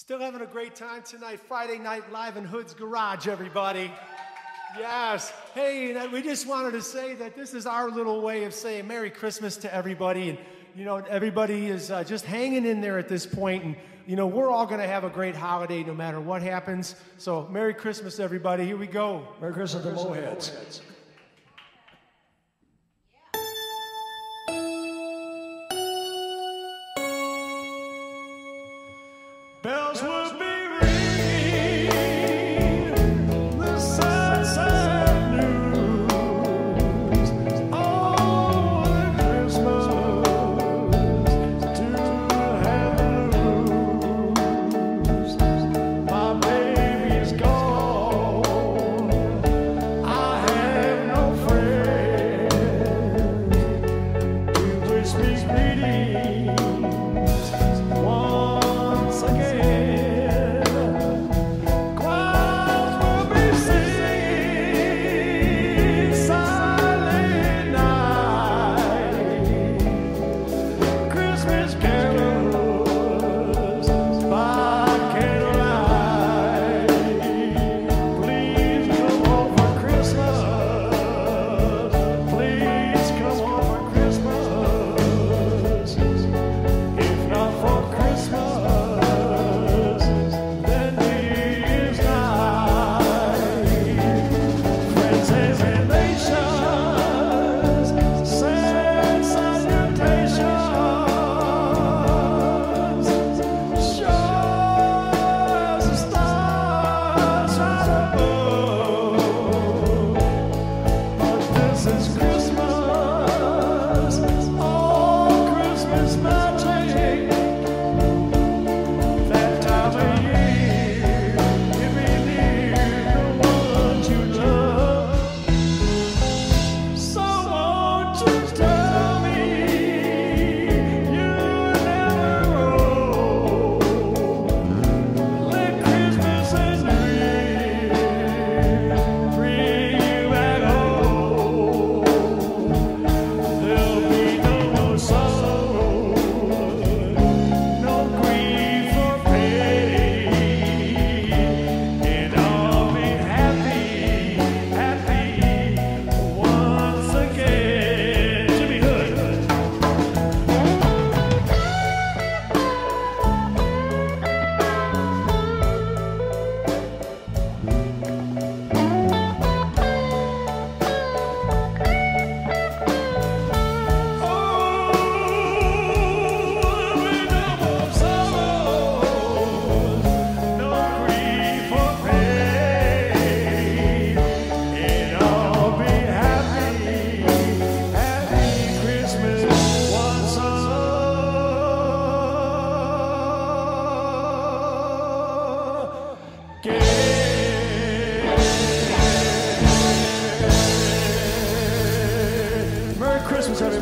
Still having a great time tonight, Friday night live in Hood's Garage, everybody. Yes. Hey, we just wanted to say that this is our little way of saying Merry Christmas to everybody. And, you know, everybody is uh, just hanging in there at this point, And, you know, we're all going to have a great holiday no matter what happens. So, Merry Christmas, everybody. Here we go. Merry Christmas to Moheads. Bells will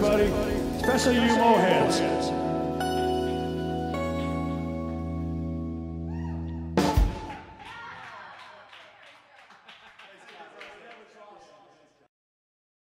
everybody, especially you Moheads.